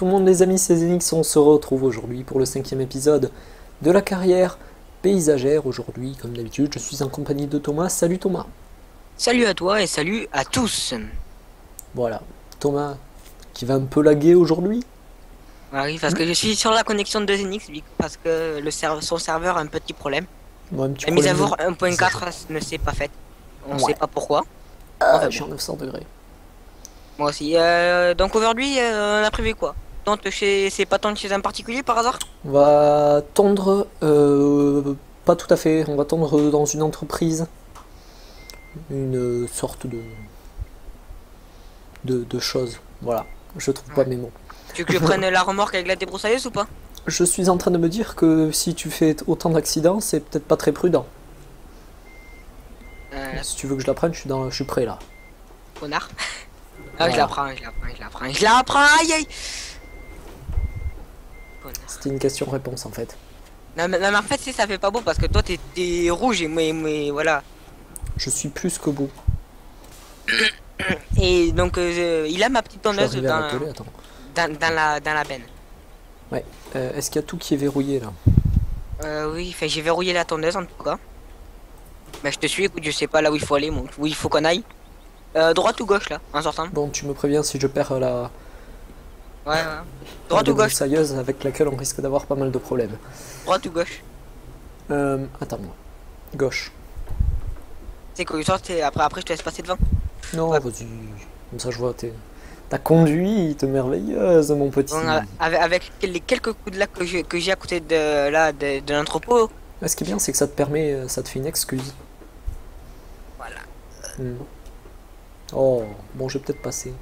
tout le monde les amis, c'est Zenix, on se retrouve aujourd'hui pour le cinquième épisode de la carrière paysagère. Aujourd'hui, comme d'habitude, je suis en compagnie de Thomas. Salut Thomas. Salut à toi et salut à tous. Voilà, Thomas qui va un peu laguer aujourd'hui. Oui, parce que je suis sur la connexion de Zenix, parce que le serve- son serveur a un petit problème. Ouais, un petit La mise à jour de- 1.4 ne s'est pas faite. On Ouais. sait pas pourquoi. Ah, Enfin, je suis en 900 degrés. Moi aussi. Euh, donc aujourd'hui, euh, on a prévu quoi? Tente chez... C'est pas tente chez un particulier par hasard? On va tendre, euh, pas tout à fait, on va tendre dans une entreprise, une sorte de, de, de chose. Voilà, je trouve pas mes mots. Tu veux que je prenne la remorque avec la débroussailleuse ou pas? Je suis en train de me dire que si tu fais autant d'accidents, c'est peut-être pas très prudent. euh, Si tu veux que je la prenne, je suis, dans, je suis prêt là. Connard. Ah, je la prends, je la prends, je la prends, je la prends, aïe aïe. C'était une question-réponse en fait. Non, mais, non, mais en fait, c'est- ça fait pas beau parce que toi t'es rouge et moi, moi, voilà. Je suis plus que beau. Et donc, euh, il a ma petite tondeuse dans, dans, dans la, dans la benne. Euh, Est-ce qu'il y a tout qui est verrouillé là? Euh, oui, j'ai verrouillé la tondeuse en tout cas. Bah, je te suis, écoute, je sais pas là où il faut aller, moi, où il faut qu'on aille. Euh, droite ou gauche là, en sortant? Bon, tu me préviens si je perds la, Ouais, ouais. Droite ou gauche débroussailleuse avec laquelle on risque d'avoir pas mal de problèmes. Droite ou gauche Euh, attends-moi. Gauche. C'est quoi, t'es- après, après, je te laisse passer devant. Non, Ouais. vas-y. Comme ça, je vois t'es... ta conduite merveilleuse, mon petit. Avec, avec les quelques coups de lac que j'ai que j'ai à côté de là de, de l'entrepôt, ce qui est bien, c'est que ça te permet, euh, ça te fait une excuse. voilà. Hmm. Oh, bon, je vais peut-être passer.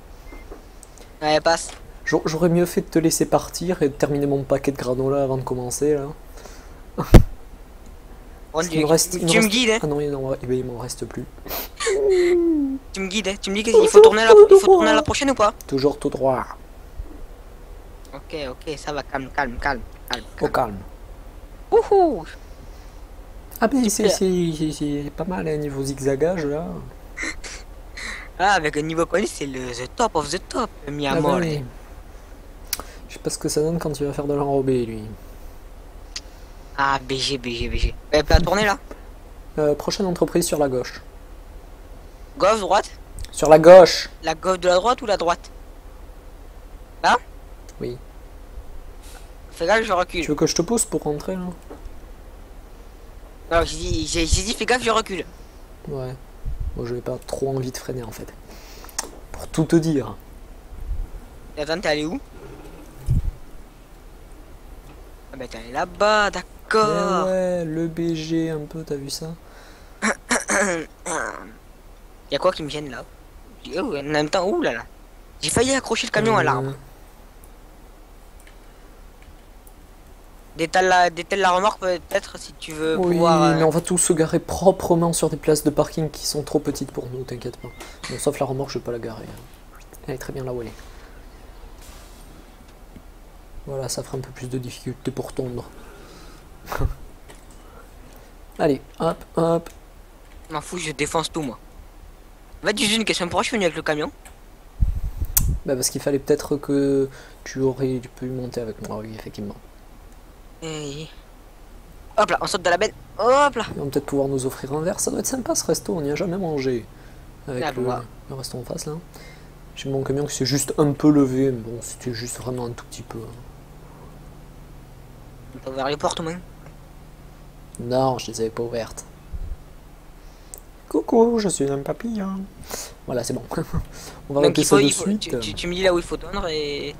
Ouais, passe. J'au- J'aurais mieux fait de te laisser partir et de terminer mon paquet de granola avant de commencer là. Bon, Parce tu me reste- tu il me me reste- guides, hein. Ah non, il en- eh ben, il m'en reste plus. Tu me guides, hein. Tu me dis qu'il faut tourner à la, il faut tourner à la prochaine ou pas? Toujours tout droit. Ok, ok, ça va, calme, calme, calme, calme. Au calme. Wouhou Ah mais c'est Super. c'est- pas mal, hein, niveau zigzagage là. Ah, avec un niveau connu, c'est le the top of the top, le mi Ah oui. Je pas ce que ça donne quand tu vas faire de l'enrobé lui. Ah, BG, BG, BG. Elle peut tourner là Euh, prochaine entreprise sur la gauche. Gauche, droite Sur la gauche La gauche de la droite ou la droite Là Oui. Fais gaffe, je recule. Tu veux que je te pousse pour rentrer là Non, j'ai dit, j'ai dit, fais gaffe, je recule. Ouais. Moi j'avais pas trop envie de freiner en fait. Pour tout te dire. Et Attends, t'es allé où bah t'es allé là-bas, d'accord. ouais, le BG un peu, t'as vu ça? Y'a quoi qui me gêne là? Oh, en même temps, ouh là là. J'ai failli accrocher le camion à l'arbre. Détale la, détale la remorque peut-être si tu veux Oui, pouvoir. euh, mais on va tous se garer proprement sur des places de parking qui sont trop petites pour nous, t'inquiète pas. Bon, sauf la remorque, je vais pas la garer. Elle est très bien là où elle est. Voilà, ça fera un peu plus de difficulté pour tondre. Allez, hop, hop. M'en fous, je défonce tout moi. Va juste une question, pourquoi je suis venu avec le camion? Bah parce qu'il fallait peut-être que tu aurais pu monter avec moi, oui, effectivement. Et... Hop là, on saute de la benne. Hop là. Ils vont peut-être pouvoir nous offrir un verre, ça doit être sympa ce resto, on n'y a jamais mangé. Avec le, bah. le resto en face là. J'ai mon camion qui s'est juste un peu levé, mais bon, c'était juste vraiment un tout petit peu. hein. On peut ouvrir les portes au moins. Non, je les avais pas ouvertes. Coucou, je suis un papillon. Voilà, c'est bon. On va Donc remplir il faut, ça de il faut- suite. tu, tu- tu me dis là où il faut tondre et.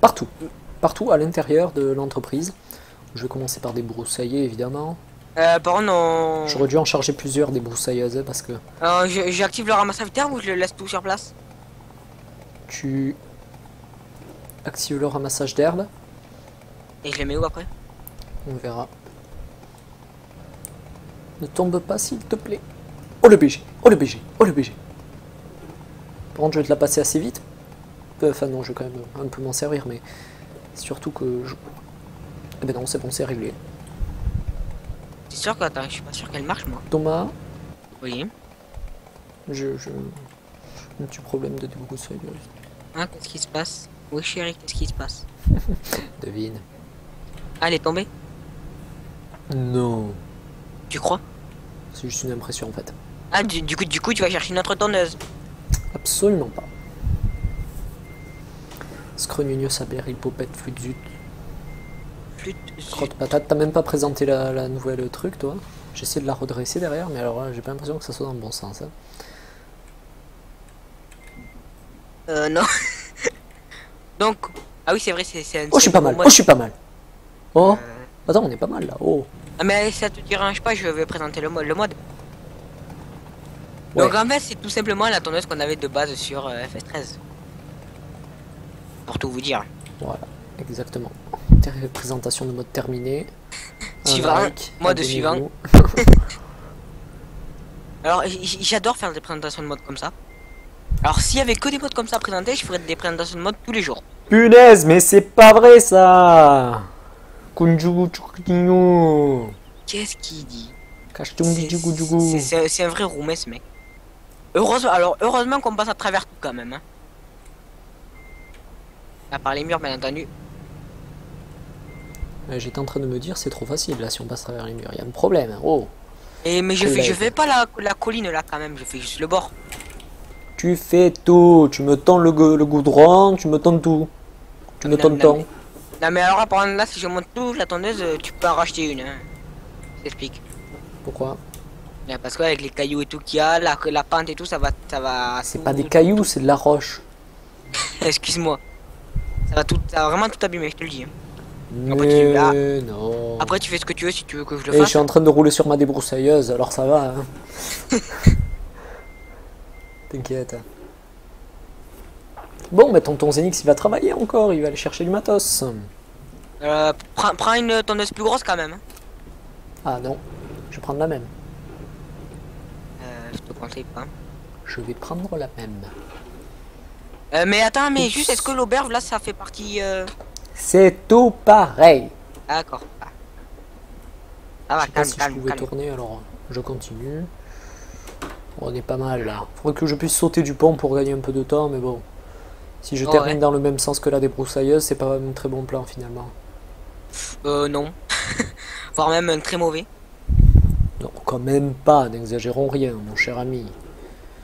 Partout. Partout à l'intérieur de l'entreprise. Je vais commencer par débroussailler, évidemment. Euh, par contre, on... J'aurais dû en charger plusieurs des broussailleuses, hein, parce que Euh, J'active le ramassage terre ou je le laisse tout sur place? Tu actives le ramassage d'herbe. Et je mets où après? On verra. Ne tombe pas, s'il te plaît. Oh le BG, oh le BG, oh le BG. Par contre, je vais te la passer assez vite. Euh, Enfin, non, je vais quand même un peu m'en servir, mais surtout que je. Eh ben non, c'est bon, c'est réglé. C'est sûr que attends, je suis pas sûr qu'elle marche moi. Thomas, Oui. je. je... Un petit problème de débroussailleuse. Hein, qu'est-ce qui se passe? Oui, chérie, qu'est-ce qui se passe? Devine. Ah, elle est tombée Non. Tu crois C'est juste une impression en fait. Ah, du, du coup, du coup, tu vas chercher une autre tonneuse. Absolument pas. Scrognugno, saber, hippopète, flûte, zut, Flûte. crotte patate. T'as même pas présenté la, la nouvelle truc, toi J'essaie de la redresser derrière, mais alors là, j'ai pas l'impression que ça soit dans le bon sens. hein. Euh, non. Donc, ah oui, c'est vrai, c'est. un- Oh, je suis pas mal. Oh, je suis pas mal. Oh, attends, on est pas mal là. Oh. Ah, mais ça te dérange pas, je vais présenter le mode. Le mode. Ouais. Donc, en fait, c'est tout simplement la tonneuse qu'on avait de base sur euh, FS13. Pour tout vous dire. Voilà, exactement. Présentation de mode terminée. Suivant, like, mode suivant. Alors, j'adore faire des présentations de mode comme ça. Alors, s'il y avait que des modes comme ça présentés, je ferais des présentations de mode tous les jours. Punaise, mais c'est pas vrai ça. Qu'est-ce qu'il dit? C'est- un vrai roumé, ce mec. Heureusement, alors, heureusement qu'on passe à travers tout quand même. Hein. À part les murs, bien entendu. Ouais, J'étais en train de me dire, c'est trop facile là si on passe à travers les murs. Il y a un problème. hein. Oh, Et, mais je fais, je fais pas la, la colline là quand même, je fais juste le bord. tu fais tout. Tu me tends le, le goudron, tu me tends tout. Tu me tends non, tant. Non mais alors par exemple, là si je monte tout la tondeuse, euh, tu peux en racheter une. Hein. Je t'explique. Pourquoi? Ouais, Parce qu'avec les cailloux et tout qu'il y a, la, la pente et tout, ça va... Ça va C'est pas des cailloux, c'est de la roche. Excuse-moi. Ça va tout, ça va vraiment tout abîmer, je te le dis. hein. Après, tu- Mais ah. non. Après tu fais ce que tu veux si tu veux que je le Et je fasse. suis en train de rouler sur ma débroussailleuse, alors ça va. Hein. T'inquiète. Bon, mais tonton Zenix, il va travailler encore, il va aller chercher du matos. Euh, prends, prends une tondeuse plus grosse quand même. hein. Ah non, je vais prendre la même. Euh, je te conseille pas. Je vais prendre la même. Euh, mais attends, mais Oups. juste est-ce que l'auberge là ça fait partie... Euh... C'est tout pareil. D'accord. Ah. Va, je sais pas calme, si je pouvais calme. tourner, alors je continue. On est pas mal là. Faudrait que je puisse sauter du pont pour gagner un peu de temps, mais bon. Si je Oh, termine ouais. dans le même sens que la débroussailleuse, c'est pas un très bon plan finalement. Euh, non. Voire même un très mauvais. Non, quand même pas, n'exagérons rien, mon cher ami.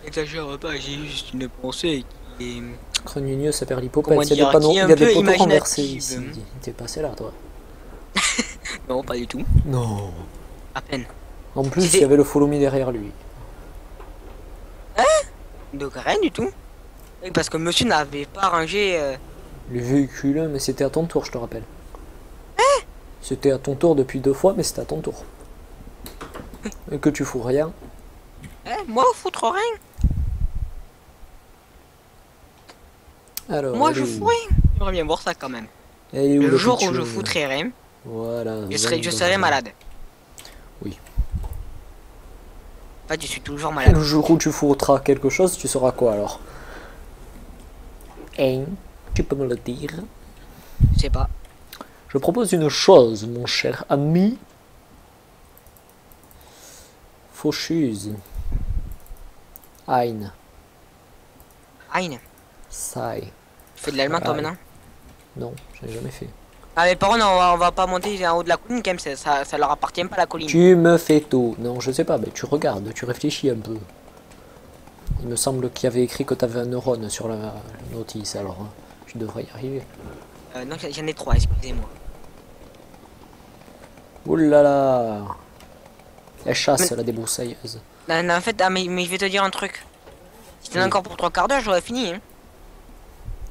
Exagère pas, j'ai juste une pensée qui est... Crognonieux, ça perd l'hypopète. Il y a des panneaux, il y a des peu poteaux renversés ici. T'es passé là, toi Non, pas du tout. Non. À peine. En plus, il y avait le follow me derrière lui. Donc rien du tout. Oui, parce que monsieur n'avait pas rangé... euh, Le véhicule, mais c'était à ton tour, je te rappelle. C'était à ton tour depuis deux fois, mais c'était à ton tour. Et que tu fous rien. eh, moi, foutre rien. Alors, Moi, elle je est fous rien. J'aimerais bien voir ça quand même. Elle est où, Le la jour où petite je chose foutrais rien, Voilà. je serais, je serais malade. Oui. En fait, je suis toujours malade. le jour où tu foutras quelque chose, tu sauras quoi alors? Hein Tu peux me le dire? Je sais pas. Je propose une chose, mon cher ami. Faucheuse. Ein. Aïe. Sai. Tu fais de l'allemand toi maintenant? Non, je n'ai jamais fait. Ah mais par contre on va, on va pas monter en haut de la colline quand même, ça, ça, ça leur appartient pas la colline. Tu me fais tout. Non, je sais pas, mais tu regardes, tu réfléchis un peu. Il me semble qu'il y avait écrit que tu avais un neurone sur la notice, alors hein, tu devrais y arriver. Euh, non j'en ai trois, excusez-moi. Ouh là là Elle chasse Mais- la débroussailleuse. Non, non, en fait, ah, mais, mais je vais te dire un truc. Si t'en Oui. encore pour trois quarts d'heure, j'aurais fini. Hein.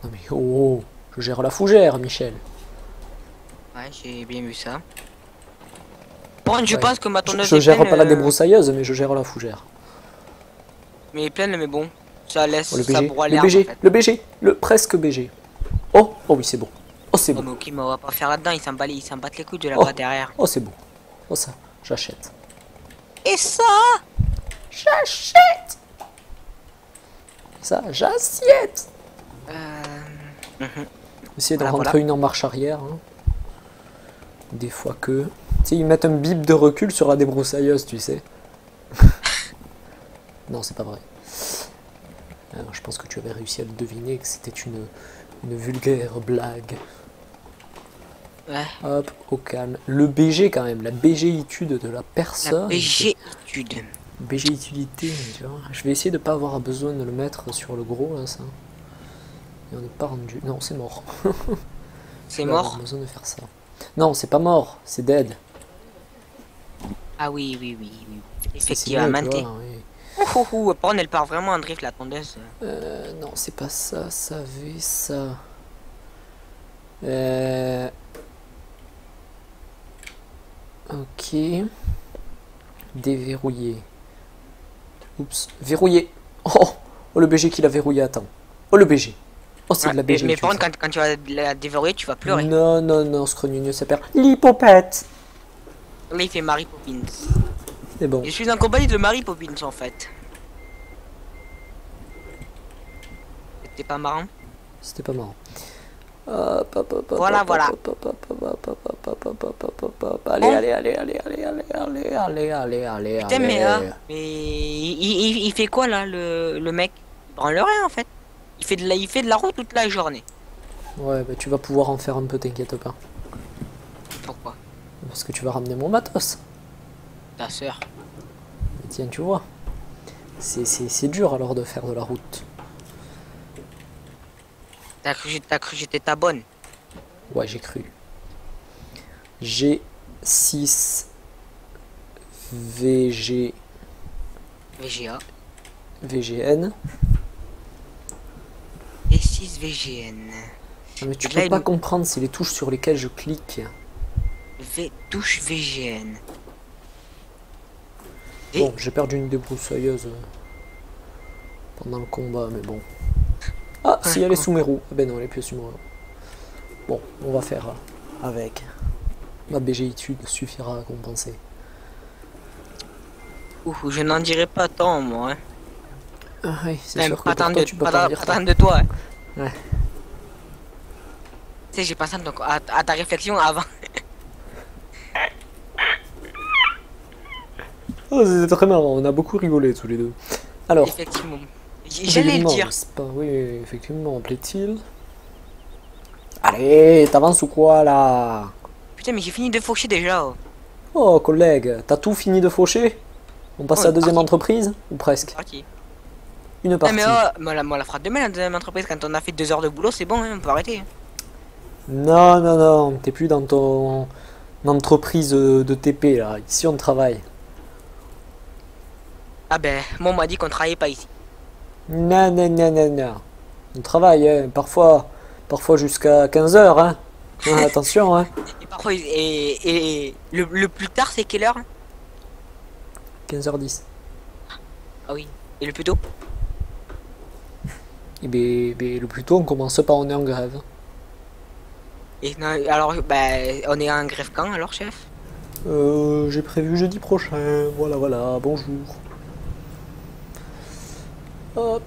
Non mais oh, oh, je gère la fougère, Michel. Ouais, j'ai bien vu ça. Contre, je Ouais. pense que ma Je, tondeuse je est gère pas la euh, débroussailleuse, mais je gère la fougère. Mais pleine, mais bon. Ça laisse, Oh, le ça BG, broie le l'herbe, en BG, fait. le BG, le presque BG. Oh, oh oui, c'est bon. Oh, c'est Oh, bon. mais ok, mais on va pas faire là-dedans, ils s'en battent, ils s'en battent les couilles de Oh. là-bas derrière. Oh, c'est bon. Oh, ça, j'achète. Et ça? J'achète Ça, j'assiette Euh... mhm. Essayez d'en Voilà, rentrer voilà. une en marche arrière. hein. Des fois que... Tu sais, ils mettent un bip de recul sur la débroussailleuse, tu sais. Non, c'est pas vrai. Alors, je pense que tu avais réussi à le deviner, que c'était une, Une vulgaire blague. Ouais. Hop, au calme. Le BG quand même, la BG-itude de la La personne. BG étude. BG-utilité, tu vois. Je vais essayer de pas avoir besoin de le mettre sur le gros, là, ça. Et on n'est pas rendu. Non, c'est mort. C'est mort besoin de faire ça. Non, c'est pas mort, c'est dead. Ah oui, oui, oui, oui. C'est Effectivement. Ouh, Par contre, elle part vraiment en drift, la tondeuse. Euh, non, c'est pas ça, ça avait ça. Euh... Ok. Déverrouiller. Oups, verrouiller. Oh, oh le BG qui l'a verrouillé, attends. Oh le BG. Oh, c'est Ouais, de la BG. mais par contre, quand, quand tu vas la dévorer, tu vas pleurer. Non, non, non, Scrognugno, ça perd. L'hypopète Là, il fait Mary Poppins. C'est bon. Je suis en compagnie de Mary Poppins, en fait. C'était pas marrant C'était pas marrant. Voilà, voilà. Allez, allez, allez, allez, allez, allez, allez, allez, allez, allez, Putain, mais, ah, il, fait quoi là, le, le mec Il branle rien en fait. Il fait, de la, il fait de la route toute la journée. Ouais, bah tu vas pouvoir en faire un peu, t'inquiète pas. Pourquoi Parce que tu vas ramener mon matos. Ta soeur. Tiens, tu vois. C'est dur alors de faire de la route. T'as cru, t'as cru que j'étais ta bonne? Ouais, j'ai cru. G6 VG VGA. VGN. Et 6 VGN. Non, mais tu peux pas comprendre, c'est les touches sur lesquelles je clique. V touche VGN. Et- Bon, j'ai perdu une débroussailleuse euh, pendant le combat, mais bon. Ah, si elle est sous mes roues. Ah ben non, elle est plus sous mes roues. Bon, on va faire euh, avec. Ma BG-étude suffira à compenser. Ouh, je n'en dirai pas tant, moi. Hein. Ah oui, c'est sûr que pas tant toi, de, tu peux pas pas en tant- dire pas ça. tant de toi. hein. Ouais. Tu sais, j'ai pensé à, ton- à- à ta réflexion avant. Oh, c'était très marrant, on a beaucoup rigolé tous les deux. Alors, Effectivement. J'allais le dire. pas Oui, effectivement, plaît-il Allez, t'avances ou quoi là? Putain, mais j'ai fini de faucher déjà. oh. Oh, collègue, t'as tout fini de faucher? On passe Oh, à la une deuxième partie. entreprise Ou presque? Parti. Une Ah, partie. mais oh, moi, la, moi, la fera demain, la deuxième entreprise. Quand on a fait deux heures de boulot, c'est bon, hein, on peut arrêter. hein. Non, non, non, t'es plus dans ton entreprise de TP là. Ici on travaille. Ah ben, moi, on m'a dit qu'on travaillait pas ici. Non, non, non, non, non. On travaille, hein, parfois, parfois jusqu'à 15h. Hein. Hein, attention, hein. Et parfois, et, et le, le plus tard, c'est quelle heure? 15h10. Ah oui. Et le plus tôt? Et ben, ben, le plus tôt, on commence pas, on est en grève. Et non, alors, ben, on est en grève quand alors, chef? Euh, j'ai prévu jeudi prochain. Voilà, voilà, bonjour. Hop,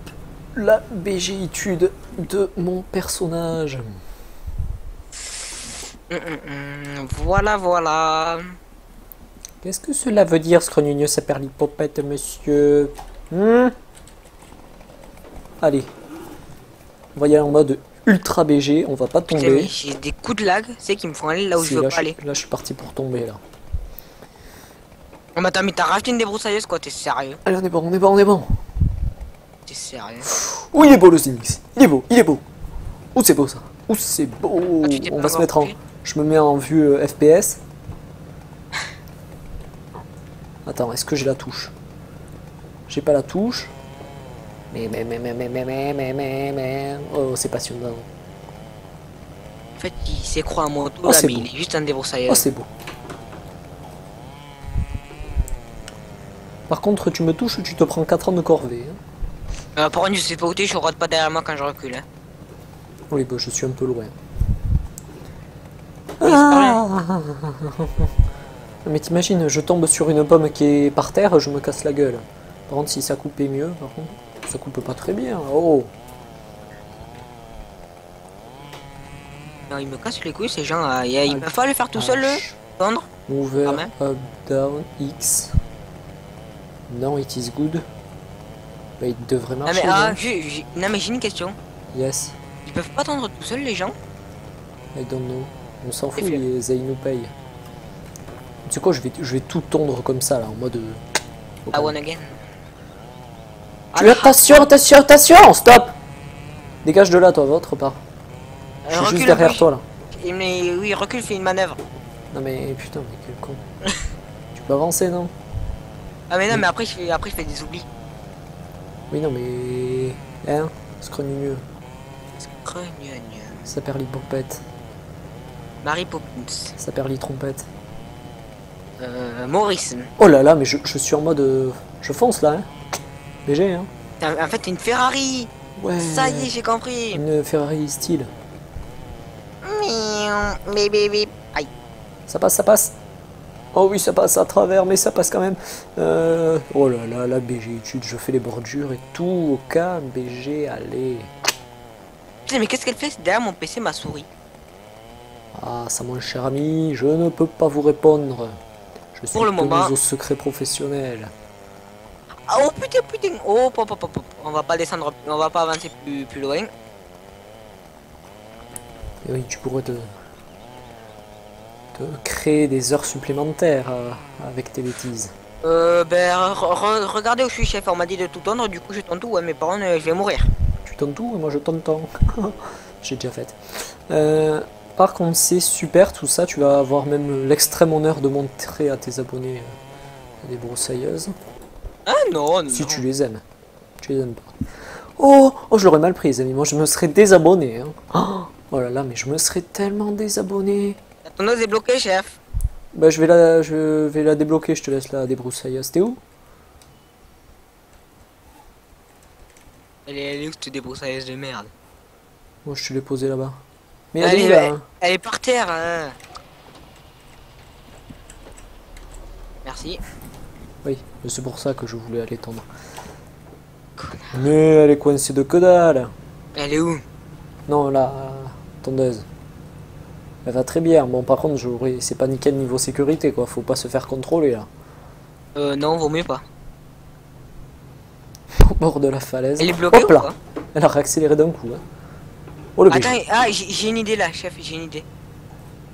la BG-étude de mon personnage. Hum, hum, hum, Voilà, voilà. Qu'est-ce que cela veut dire, Scrognugno saperlipopette, monsieur? Hmm? Allez. On va y aller en mode ultra BG, on va pas tomber. j'ai des coups de lag, c'est qui me font aller là où Si, je veux là, pas aller. là, je suis parti pour tomber, là. Oh, mais attends, mais t'as racheté une débroussailleuse quoi, t'es sérieux? Allez, on est bon, on est bon, on est bon. T'es sérieux Ouh, il est beau, le Zinix. Il est beau, il est beau. Ouh, c'est beau, ça. Ouh, c'est beau. Ah, on va se mettre en... Je me mets en vue euh, FPS. Attends, est-ce que j'ai la touche? J'ai pas la touche. Mais, mais, mais, mais, mais, mais, mais, mais, mais, mais... Oh, c'est passionnant. En fait, il s'écroît en moto Oh, là, c'est mais beau. il est juste en Oh, débroussailleuse. c'est beau. Par contre, tu me touches, tu te prends 4 ans de corvée. hein. Euh, par contre, je sais pas où t'es, je regarde pas derrière moi quand je recule. Hein. Oui, bah, je suis un peu loin. Oui, Mais t'imagines, je tombe sur une pomme qui est par terre, je me casse la gueule. Par contre, si ça coupait mieux, par contre, ça coupe pas très bien. Oh, Non, il me casse les couilles, ces gens. euh, ils peuvent pas le faire tout seul, le tendre Mover, Ah, up, down, X. Non, it is good. Bah, il devrait Ah, marcher. mais, ah, j'ai- j'ai- non, mais j'ai une question. Yes. Ils peuvent pas tendre tout seuls les gens I don't know. On s'en fout, les ils nous payent. Tu sais quoi, je vais, je vais tout tondre comme ça, là, en mode... euh, calme. won again. Tu attention, attention, attention, stop Dégage de là, toi, votre part. Je Euh, suis juste recule un derrière peu. toi, là. Il- Mais oui, recule, fais une manœuvre. Non mais putain, mais quel con. tu peux avancer, non? Ah mais non, mais après je fais, après, je fais des oublis. Oui, non mais... Hein Scrogneux. Crognogne. Ça perd les pompettes. Mary Poppins. Ça perd les trompettes. Euh, Morrison. Oh là là, mais je, je suis en mode... euh, Je fonce, là, hein BG, hein En fait, une Ferrari. Ouais. Ça y est, j'ai compris. Une Ferrari style. Bip, bip, bip. Aïe. Ça passe, ça passe. Oh oui, ça passe à travers, mais ça passe quand même. Euh, Oh là là, la BG étude, je fais les bordures et tout au calme, BG, allez. Putain, mais qu'est-ce qu'elle fait derrière mon PC, ma souris? Ah, ça mon cher ami, je ne peux pas vous répondre. Je suis Pour le moment. au secret professionnel. Ah, Oh putain, putain. Oh, pop, pop, pop, pop. On va pas descendre, on va pas avancer plus, plus loin. Et oui, tu pourrais te, te créer des heures supplémentaires euh, avec tes bêtises. Euh, ben, re- re- regardez où je suis chef. On m'a dit de tout tondre, du coup, je tente tout. Ouais, mais par contre, euh, je vais mourir. Tu tonnes tout et moi je tant. J'ai déjà fait. Euh, par contre, c'est super tout ça. Tu vas avoir même l'extrême honneur de montrer à tes abonnés euh, des broussailleuses. Ah non, non. Si tu les aimes. Tu les aimes pas. Oh, oh je l'aurais mal pris, les amis. Moi, je me serais désabonné. hein. Oh là là, mais je me serais tellement désabonné. La tondeuse est bloquée, chef. Bah, je vais la, je vais la débloquer. Je te laisse la débroussailleuse. T'es où? Elle est, elle est où cette débroussailleuse de merde? Moi, je te l'ai posée là-bas. Mais elle est là. ouais. hein. Elle est par terre. hein. Merci. Oui, mais c'est pour ça que je voulais aller tendre. Mais elle est coincée de que dalle. Elle est où? Non, la tondeuse. Elle va très bien. Bon, par contre, j'aurais... c'est pas nickel niveau sécurité, quoi. Faut pas se faire contrôler, là. Euh, non, vaut mieux pas. Au bord de la falaise. Elle est bloquée Hop ou là quoi Elle a réaccéléré d'un coup. hein. Oh le Attends, ah, j'ai une idée là, chef, j'ai une idée.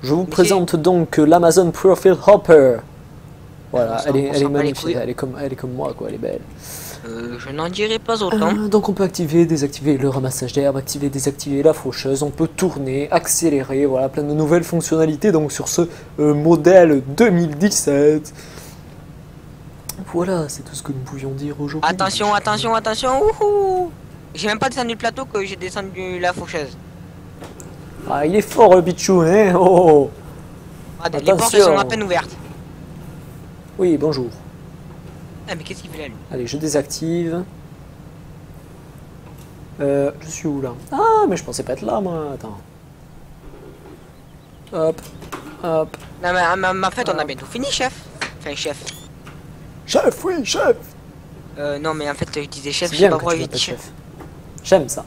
Je vous mais présente donc l'Amazon Profile Hopper. Voilà, elle est, elle est magnifique. Elle est, comme, elle est comme moi, quoi. Elle est belle. Euh, je n'en dirai pas autant. Euh, donc on peut activer, désactiver le ramassage d'herbe, activer, désactiver la faucheuse, on peut tourner, accélérer, voilà, plein de nouvelles fonctionnalités donc sur ce euh, modèle 2017. Voilà, c'est tout ce que nous pouvions dire aujourd'hui. Attention, attention, attention, wouhou J'ai même pas descendu le plateau que j'ai descendu la faucheuse. Ah, il est fort le bichou, hein oh, oh. Ah, les portes sont à peine ouvertes. Oui, bonjour. Ah, mais qu'est-ce qu'il fait là, lui Allez, je désactive. Euh, je suis où là? Ah, mais je pensais pas être là, moi. Attends. Hop, hop. Non, mais, mais- mais en fait, on a bientôt fini, chef. Enfin, chef. Chef, oui, chef Euh, non, mais en fait, je disais chef, je sais pas pourquoi dit chef. J'aime ça.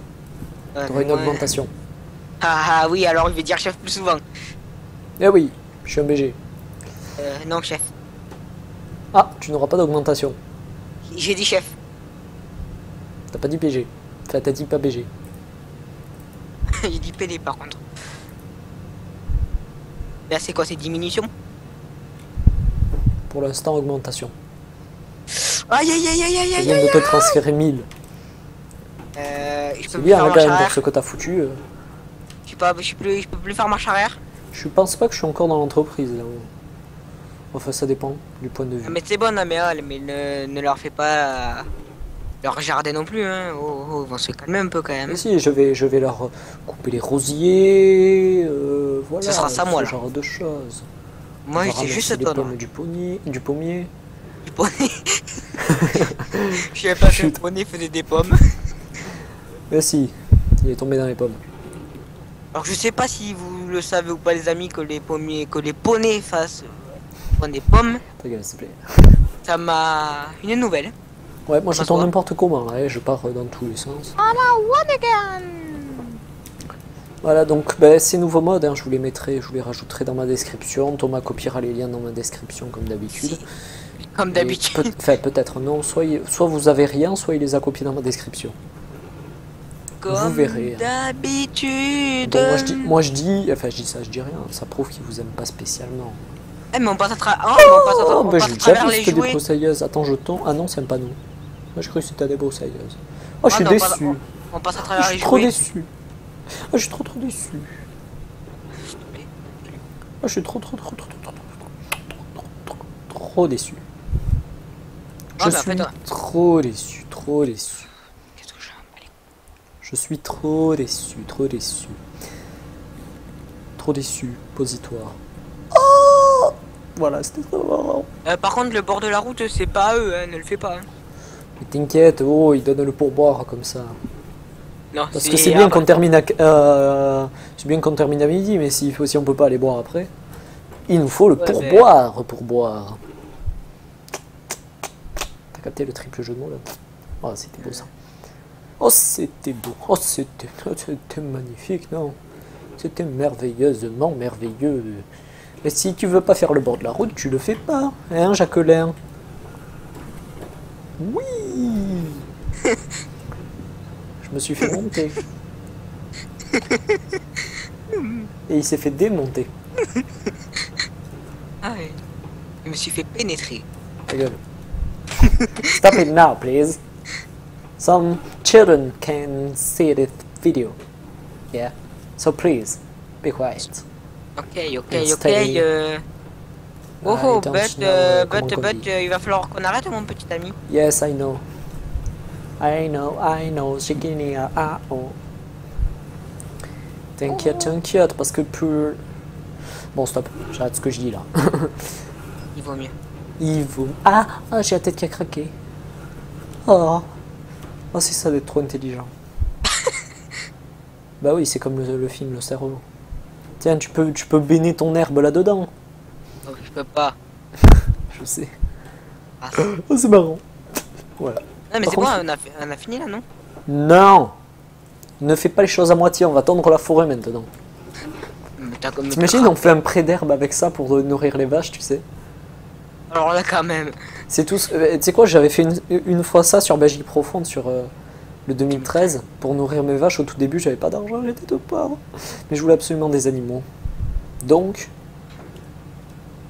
Euh, T'auras une ouais. augmentation. Ah, ah, oui, alors je vais dire chef plus souvent. Eh oui, je suis un BG. Euh, non, chef. Ah, tu n'auras pas d'augmentation. J'ai dit chef. T'as pas dit PG. Enfin, t'as dit pas BG. j'ai dit PD par contre. Là, c'est quoi, c'est diminution? Pour l'instant, augmentation. Aïe, aïe, aïe, aïe, aïe, aïe, viens aïe. de te transférer 1000. Euh, peux C'est bien hein, quand même pour ce que t'as foutu. euh. Je suis pas, je plus, je peux plus faire marche arrière. Je pense pas que je suis encore dans l'entreprise. là. Enfin, ça dépend du point de vue. Mais c'est bon, Améal, mais ne, ne leur fais pas leur jardin non plus, hein. Oh, oh, ils vont se calmer un peu quand même. Mais si, je vais, je vais leur couper les rosiers. euh, voilà. Ce sera ça, ce moi, là. genre de choses. Moi, c'est juste toi, pommes du pommier, du pommier. Du poney. Je savais pas que le poney faisait des pommes. Mais si, il est tombé dans les pommes. Alors, je sais pas si vous le savez ou pas, les amis, que les pommiers, que les poneys fassent prendre des pommes. Ta gueule, s'il te plaît. Ça m'a une nouvelle. Ouais, moi je Passe tourne quoi n'importe comment, là, et je pars dans tous les sens. Voilà, donc ben, ces nouveaux modes, hein, je vous les mettrai, je vous les rajouterai dans ma description. Thomas copiera les liens dans ma description comme d'habitude. Comme d'habitude. peut- Enfin, peut-être non, soit, il- soit vous avez rien, soit il les a copiés dans ma description. Comme verrez. D'habitude. Bon, moi, je dis, moi je dis, enfin je dis ça, je dis rien, ça prouve qu'ils vous aiment pas spécialement. Eh, mais on passe à, tra- oh, mais on passe à, Oh, on bah passe à travers les des broussailleuses. Attends, je tombe. Ah non, c'est pas nous. Moi je cru que c'était des broussailleuses. Oh, je Ah suis non, déçu. On passe à Je travers suis les trop déçu. Ah, je suis trop trop déçu. Ah, je suis trop trop trop trop trop trop trop trop trop, trop déçu. Ah, Je en suis trop déçu, trop déçu. Qu'est-ce que j'ai un Je suis trop déçu, trop déçu. Trop déçu, positoire. Voilà, c'était trop marrant. Euh, Par contre, le bord de la route, c'est pas à eux, hein, ne le fais pas. hein. Mais t'inquiète, oh, ils donnent le pourboire comme ça. Non, Parce que c'est bien qu'on termine à, euh, c'est bien qu'on termine à midi, mais si, si on peut pas aller boire après, il nous faut le Ouais, mais- pourboire pour boire. T'as capté le triple jeu de mots là? Oh, c'était beau ça. Oh, c'était beau. Oh, c'était magnifique, non? C'était merveilleusement merveilleux. Mais si tu veux pas faire le bord de la route, tu le fais pas, hein, Jacqueline Oui Je me suis fait monter. Et il s'est fait démonter. Ah ouais. Je me suis fait pénétrer. Ta gueule. Stop it now, please. Some children can see this video. Yeah. So please, be quiet. Ok, ok, ok. euh. Oh, I oh, don't but, comment but, but, euh, il va falloir qu'on arrête, mon petit ami. Yes, I know. I know, I know. Chiquinia, ah, oh. T'inquiète, t'inquiète, parce que plus. Bon, stop, j'arrête ce que je dis là. Il vaut mieux. Il vaut. Ah, ah j'ai la tête qui a craqué. Oh, oh c'est ça d'être trop intelligent. bah oui, c'est comme le, le film Le cerveau. Tiens, tu peux, tu peux baigner ton herbe là-dedans. Je peux pas. Je sais. Ah, c'est- Oh, c'est marrant. Voilà. non, mais c'est contre- on a, fi- on a fini là, non? Non Ne fais pas les choses à moitié, on va tondre la forêt maintenant. T'imagines, on fait un pré d'herbe avec ça pour euh, nourrir les vaches, tu sais? Alors là, quand même. C'est tout. ce- euh, Tu sais quoi, j'avais fait une, une fois ça sur Belgique Profonde, sur euh, le 2013, pour nourrir mes vaches. Au tout début, j'avais pas d'argent, j'étais tout pauvre. Mais je voulais absolument des animaux. Donc,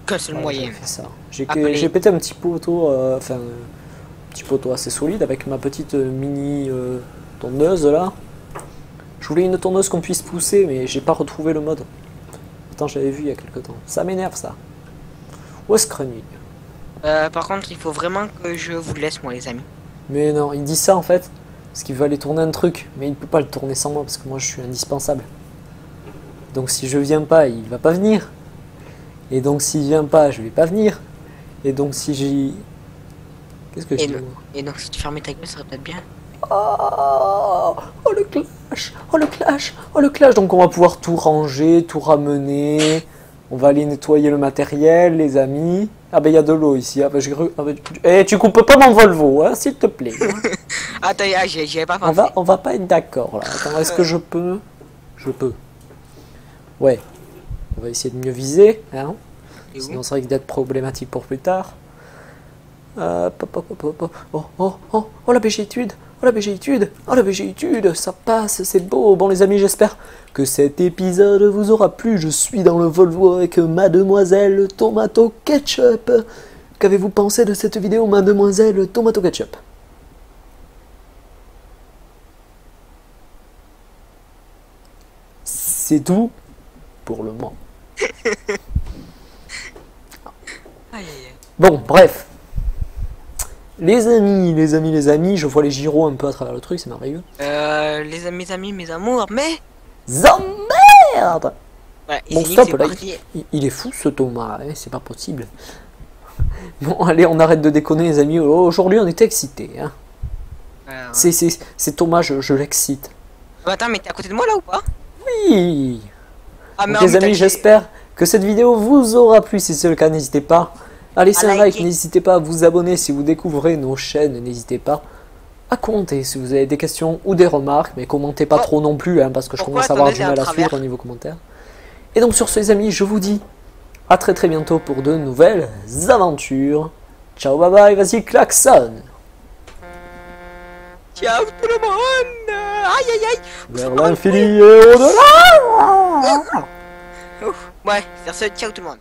Qu'un seul voilà, moyen. j'ai fait ça. J'ai Appelez. j'ai pété un petit poteau, euh, enfin, un petit poteau assez solide avec ma petite euh, mini euh, tondeuse là. Je voulais une tondeuse qu'on puisse pousser, mais j'ai pas retrouvé le mode. Pourtant, j'avais vu il y a quelque temps. Ça m'énerve ça. Où est-ce Euh, par contre, il faut vraiment que je vous laisse, moi, les amis. Mais non, il dit ça en fait, parce qu'il veut aller tourner un truc, mais il peut pas le tourner sans moi, parce que moi je suis indispensable. Donc si je viens pas, il va pas venir. Et donc s'il vient pas, je vais pas venir. Et donc si j'y... Qu'est-ce que je Et, non- et donc, si tu fermais ta gueule, ça serait peut-être bien. oh, oh le clash Oh le clash Oh le clash Donc on va pouvoir tout ranger, tout ramener. On va aller nettoyer le matériel, les amis. Ah ben il y a de l'eau ici. Ah ben, j'ai cru- ah ben, tu... Eh, tu coupes pas mon Volvo, hein, s'il te plaît. Attends, ah, avais pas On va, on va pas être d'accord là. Attends, est-ce que je peux? Je peux. Ouais. On va essayer de mieux viser, hein. Sinon, ça risque d'être problématique pour plus tard. Euh, pop, pop, pop, pop, pop. Oh, oh, oh, oh, la bégéitude Oh, la bégéitude Oh, la bégéitude Ça passe, c'est beau. Bon, les amis, j'espère que cet épisode vous aura plu. Je suis dans le Volvo avec Mademoiselle Tomato Ketchup. Qu'avez-vous pensé de cette vidéo, Mademoiselle Tomato Ketchup? C'est tout pour le moment. Bon, bref. Les amis, les amis, les amis, je vois les gyros un peu à travers le truc, c'est merveilleux. Euh, les amis, mes amis, mes amours, mais. Zemmerde Voilà, Bon, stop, là, il, il est fou ce Thomas, hein, c'est pas possible. Bon, allez, on arrête de déconner, les amis. Aujourd'hui, on était excités. Hein. Voilà, C'est, c'est, Thomas, je, je l'excite. Bah, attends, mais t'es à côté de moi là ou pas? Oui Ah, Donc, les amis, j'espère que cette vidéo vous aura plu. Si c'est le cas, n'hésitez pas à laisser un like, n'hésitez pas à vous abonner si vous découvrez nos chaînes, n'hésitez pas à commenter si vous avez des questions ou des remarques, mais commentez pas Oh. trop non plus, hein, parce que je commence à avoir du mal à suivre au niveau commentaire. Et donc sur ce, les amis, je vous dis à très très bientôt pour de nouvelles aventures. Ciao, bye bye, vas-y, klaxon. Ciao tout le monde. Aïe aïe aïe. Vers l'infini et au-delà. Ouais, sur ce, ciao tout le monde